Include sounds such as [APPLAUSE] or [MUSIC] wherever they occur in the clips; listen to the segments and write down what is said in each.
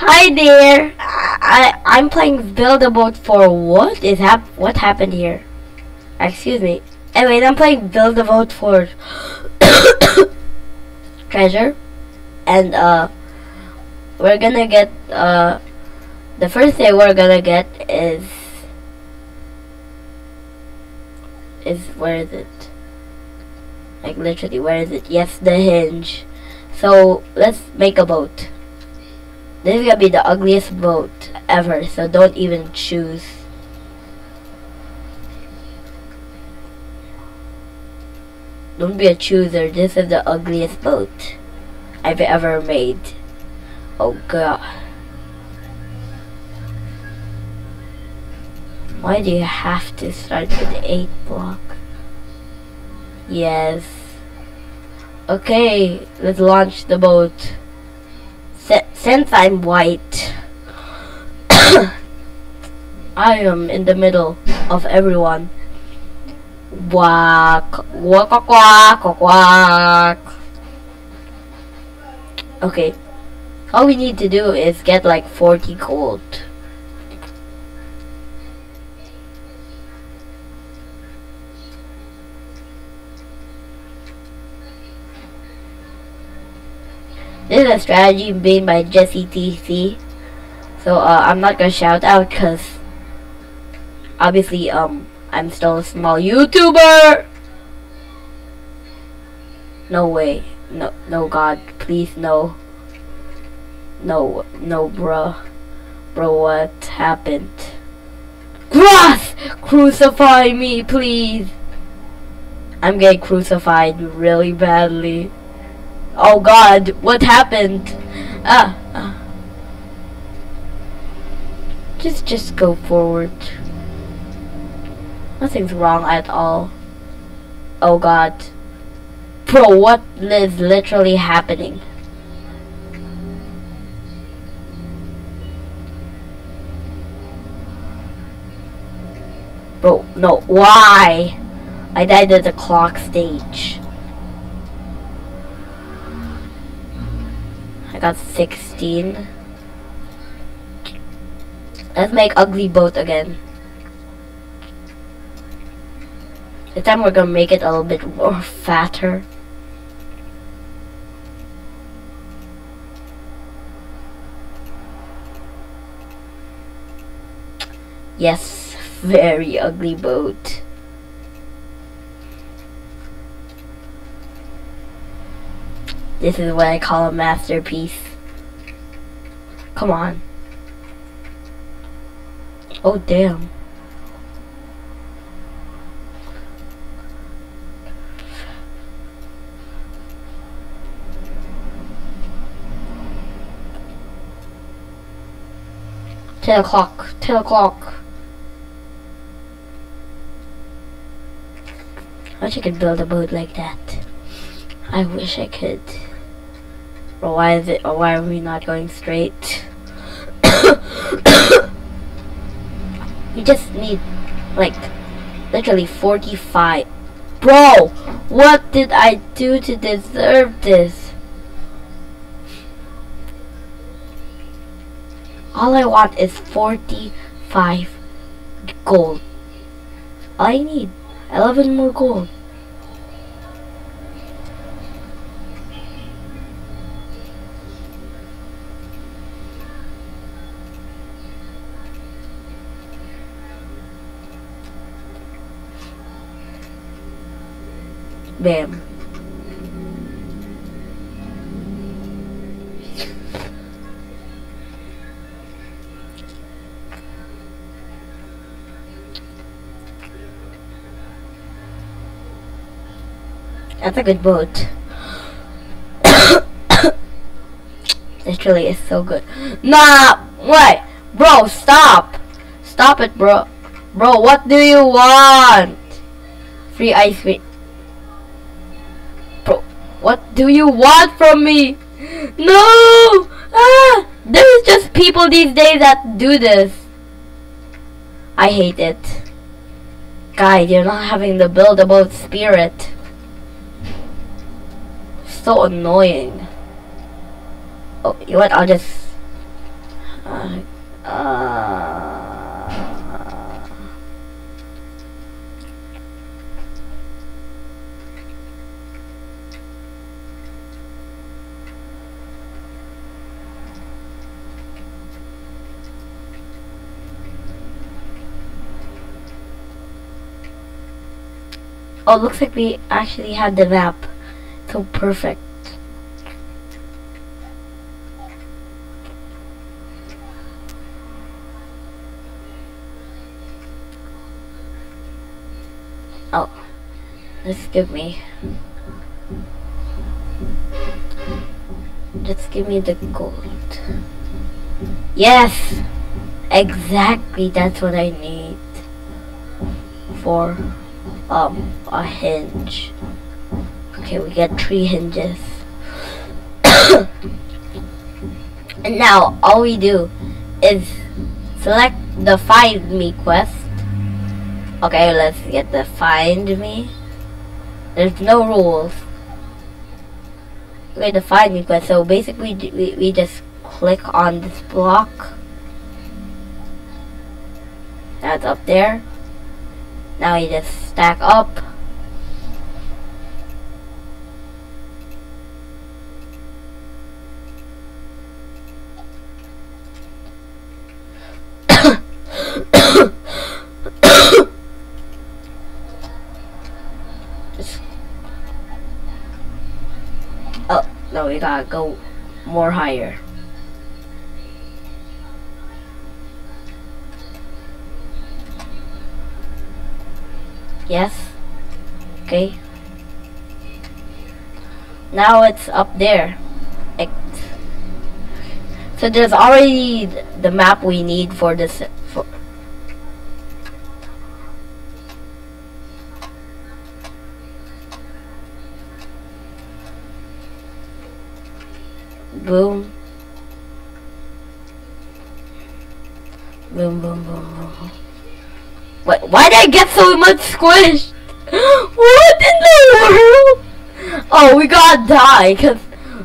Hi there. I I'm playing Build a Boat for what is hap what happened here? Excuse me. Anyway, I'm playing Build a Boat for [COUGHS] treasure, and uh, we're gonna get uh, the first thing we're gonna get is is where is it? Like literally, where is it? Yes, the hinge. So let's make a boat. This is gonna be the ugliest boat ever, so don't even choose. Don't be a chooser, this is the ugliest boat I've ever made. Oh god. Why do you have to start with 8 block? Yes. Okay, let's launch the boat. Since I'm white, [COUGHS] I am in the middle of everyone. Quack, quack, quack, quack, quack. Okay, all we need to do is get like 40 gold. This is a strategy made by Jesse TC. So uh, I'm not gonna shout out because obviously um I'm still a small YouTuber. No way. No no God, please no. No no bruh. Bro what happened? Cross! Crucify me please! I'm getting crucified really badly. Oh god, what happened? Ah, ah. Just, just go forward. Nothing's wrong at all. Oh god. Bro, what is literally happening? Bro, no, why? I died at the clock stage. I got 16. Let's make ugly boat again. This time we're gonna make it a little bit more fatter. Yes, very ugly boat. This is what I call a masterpiece. Come on. Oh, damn. Ten o'clock. Ten o'clock. I wish I could build a boat like that. I wish I could. Or why is it, or why are we not going straight? [COUGHS] you just need, like, literally 45. Bro, what did I do to deserve this? All I want is 45 gold. All I need, 11 more gold. Bam. That's a good boat. [COUGHS] Literally is so good. Nah, what? Bro, stop. Stop it, bro. Bro, what do you want? Free ice cream. What do you want from me? No! Ah! There's just people these days that do this. I hate it. Guys, you're not having the build a boat spirit. So annoying. Oh, you know what? I'll just... Uh, uh, Oh, looks like we actually had the map. So perfect. Oh, just give me. Just give me the gold. Yes! Exactly, that's what I need. For um a hinge. Okay, we get three hinges. [COUGHS] and now all we do is select the find me quest. Okay, let's get the find me. There's no rules. Okay, the find me quest. So basically, we, we just click on this block. That's up there. Now you just stack up. oh, no, we gotta go more higher. Yes. Okay. Now it's up there. It, so there's already the map we need for this. For boom. Boom, boom, boom, boom. boom. Wait, why did I get so much squished? [GASPS] what in the world? Oh, we gotta die, cause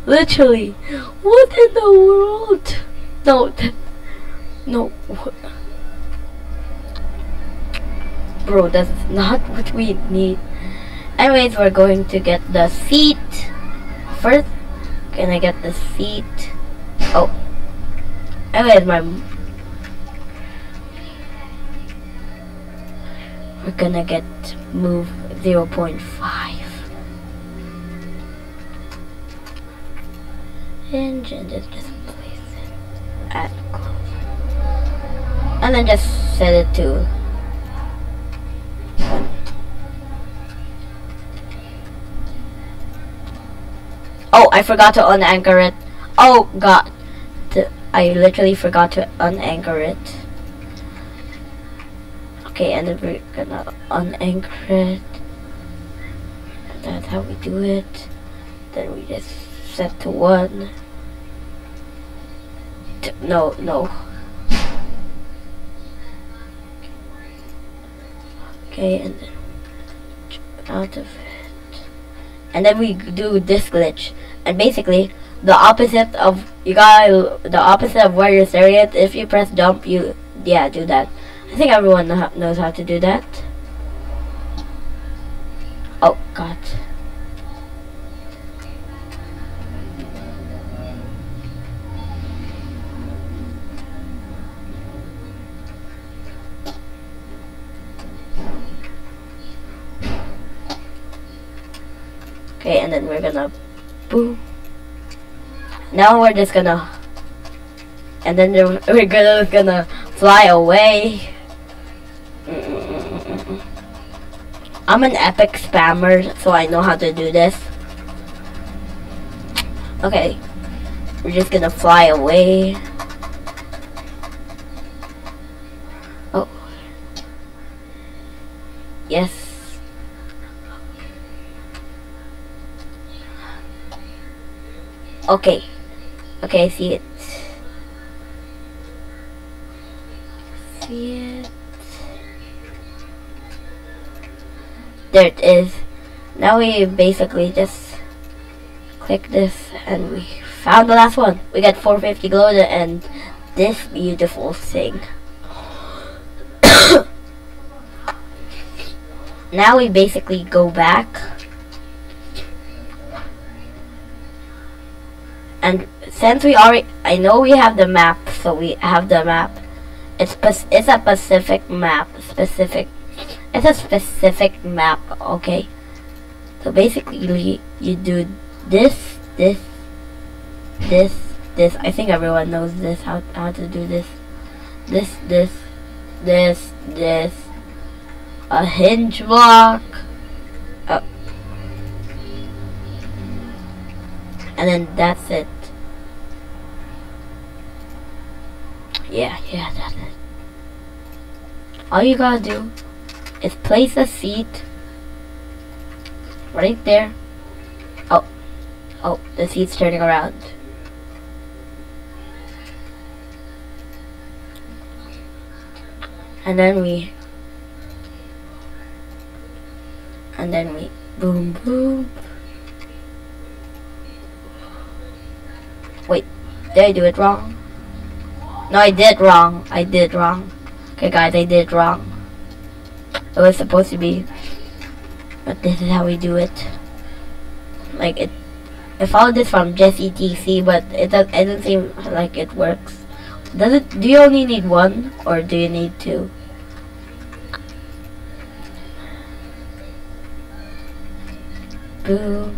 literally, what in the world? No, no. Bro, that's not what we need. Anyways, we're going to get the seat first. Can I get the seat? Oh. Anyways, my we're gonna get move 0.5 and just, place it at close and then just set it to Oh, I forgot to unanchor it. Oh, God. I literally forgot to unanchor it. Okay, and then we're gonna unanchor it. And that's how we do it. Then we just set to one. No, no. Okay, and then out of it. And then we do this glitch. And basically, the opposite of, you got the opposite of where you're staring at, if you press jump, you, yeah, do that. I think everyone knows how to do that. Oh, God. Okay, and then we're gonna boom. Now we're just gonna, and then we're gonna, gonna fly away. I'm an epic spammer, so I know how to do this. Okay, we're just gonna fly away. Oh. Yes. Okay. Okay, I see it. See it. There it is. Now we basically just click this and we found the last one. We got 450 gold and this beautiful thing. [COUGHS] now we basically go back and since we already I know we have the map so we have the map. It's it's a specific map specific it's a specific map okay? So basically you do this this this this. I think everyone knows this how, how to do this. This this this this. A hinge block. Oh. and then that's it. Yeah yeah that's it. All you gotta do is place a seat right there. Oh oh the seat's turning around. And then we and then we boom boom. Wait did I do it wrong? No I did wrong. I did wrong. Okay guys I did wrong it was supposed to be but this is how we do it like it I followed this from Jesse TC but it, does, it doesn't seem like it works does it? Do you only need one, or do you need two? Boom.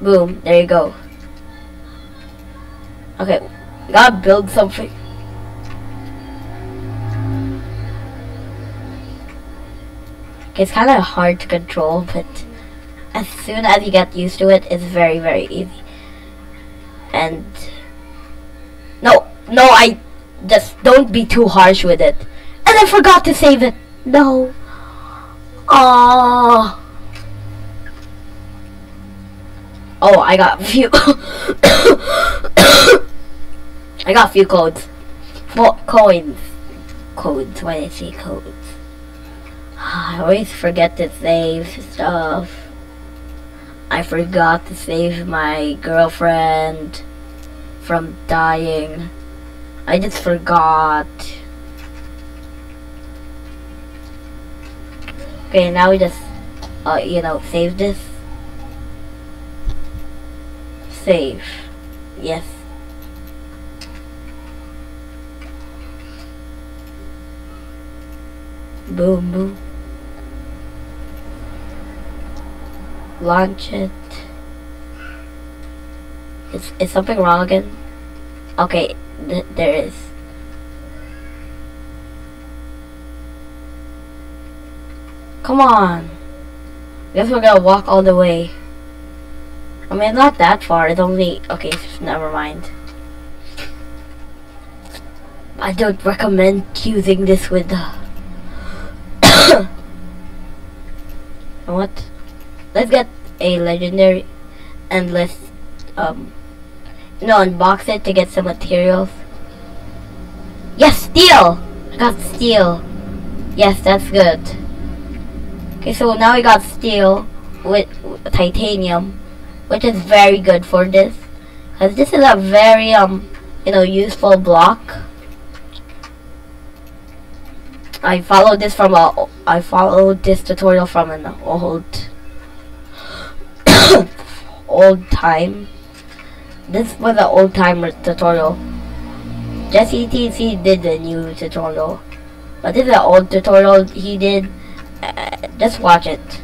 Boom. There you go. Okay, gotta build something. It's kind of hard to control, but as soon as you get used to it, it's very, very easy. And no, no, I just don't be too harsh with it. And I forgot to save it. No. Oh. Oh, I got few. I got a few codes. Four coins. Codes. Why did I say codes? I always forget to save stuff. I forgot to save my girlfriend from dying. I just forgot. Okay, now we just, uh, you know, save this. Save. Yes. Boom, boom. launch it. Is, is something wrong again? Okay, th there is. Come on. Guess we're gonna walk all the way. I mean, not that far. It's only... Okay, never mind. I don't recommend using this with the... what? Let's get a legendary and let's um you know unbox it to get some materials. Yes, steel! I got steel. Yes, that's good. Okay, so now we got steel with, with titanium, which is very good for this. Because this is a very, um, you know, useful block. I followed this from a, I followed this tutorial from an old [COUGHS] old time. This was an old timer tutorial. Jesse TC did the new tutorial. But this is an old tutorial he did. Uh, just watch it.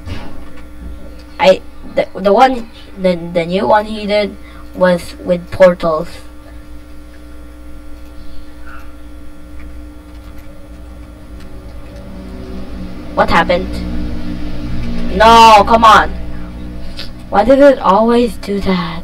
I the the one the the new one he did was with portals. What happened? No, come on. Why did it always do that?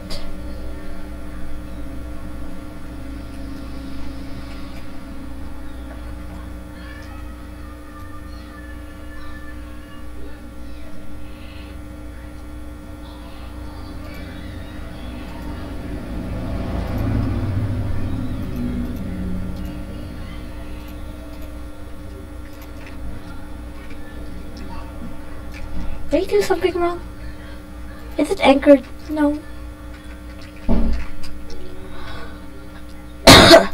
Do something wrong? Is it anchored? No. [COUGHS]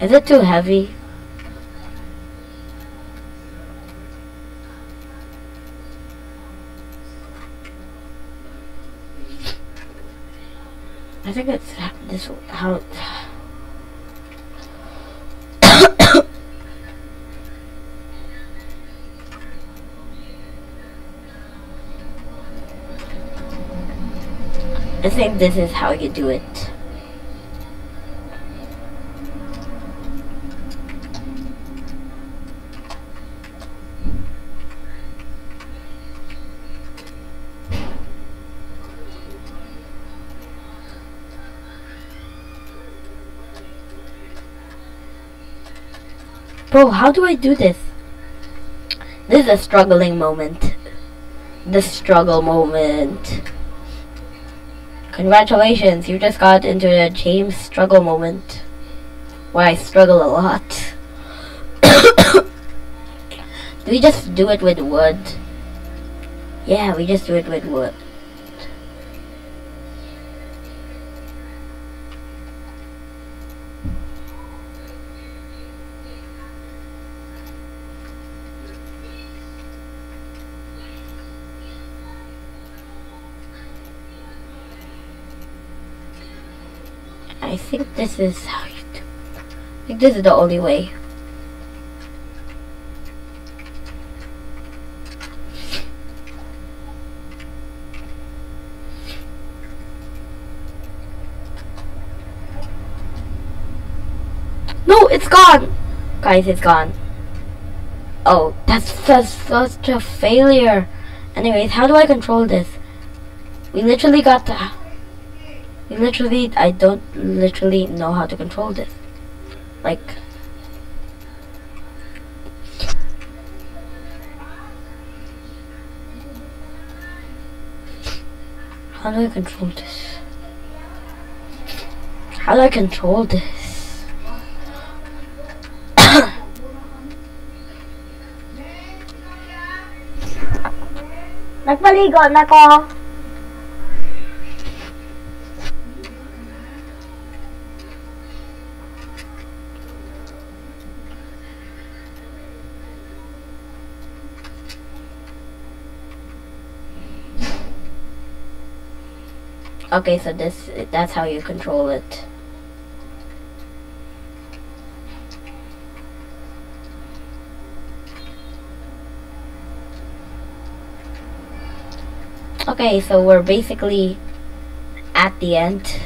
Is it too heavy? I think it's this how. I think this is how you do it. Bro, how do I do this? This is a struggling moment. The struggle moment. Congratulations, you just got into a James struggle moment. Where I struggle a lot. [COUGHS] do we just do it with wood? Yeah, we just do it with wood. I think this is how you do I think this is the only way. No, it's gone! Guys, it's gone. Oh, that's, such a failure. Anyways, how do I control this? We literally got the literally, I don't literally know how to control this. Like, how do I control this? How do I control this? Nagpaligo na ko. Okay, so this that's how you control it. Okay, so we're basically at the end.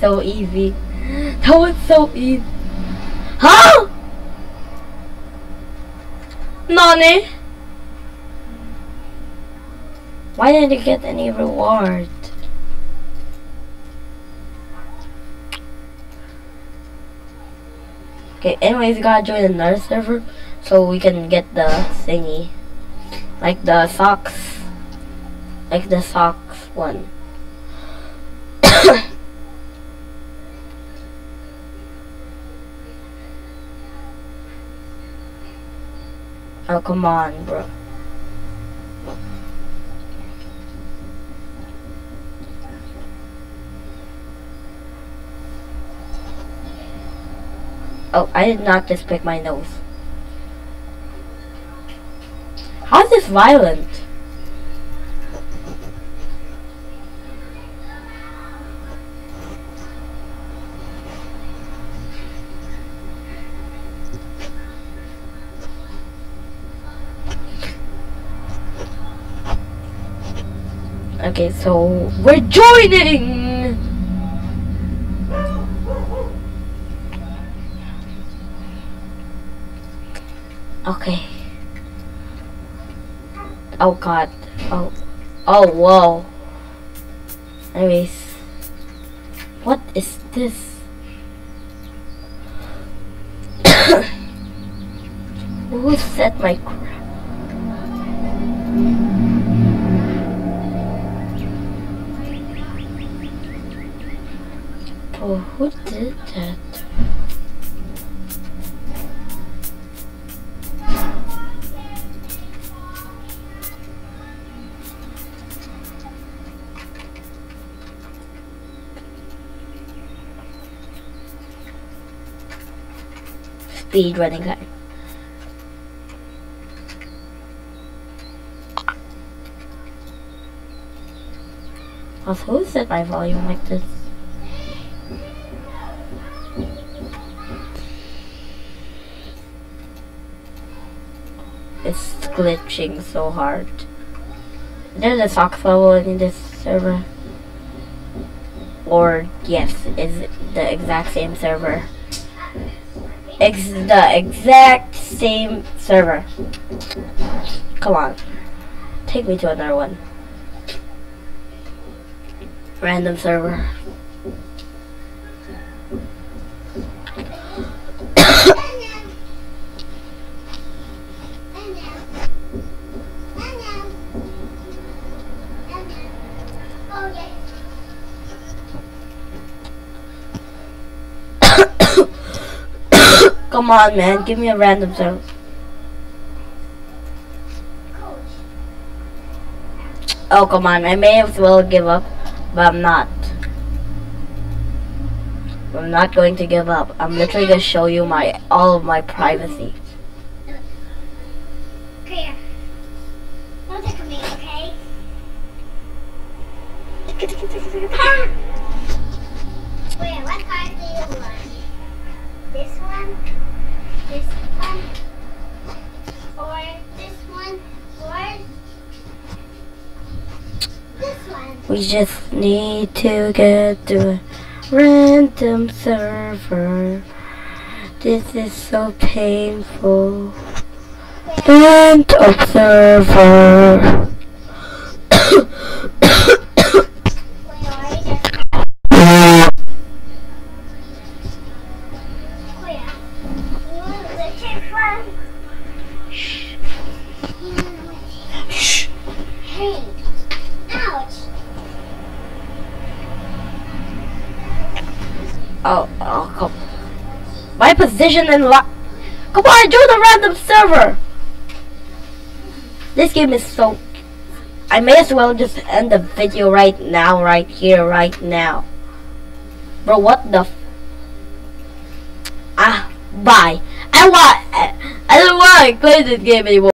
So easy. That was so easy. Huh? Nani? Why didn't you get any reward? Okay, anyways, you gotta join another server so we can get the thingy. Like the socks. Like the socks one. Oh, come on, bro. Oh, I did not just pick my nose. How's this violent? Okay, so we're joining! Okay. Oh god. Oh. Oh, whoa. Anyways. What is this? [COUGHS] Who set my crap? Oh, who did that? Speed running. Also, who set my volume like this? Glitching so hard. There's a sock level in this server. Or, yes, is the exact same server. It's the exact same server. Come on. Take me to another one. Random server. Come on, man. Give me a random server. Oh, come on. I may as well give up, but I'm not. I'm not going to give up. I'm literally going to show you my all of my privacy. Just need to get to a random server. This is so painful. Don't observer. Position in lo- Come on, join the random server. This game is so. I may as well just end the video right now, right here, right now. Bro, what the? Ah, bye. I want. I don't want to play this game anymore.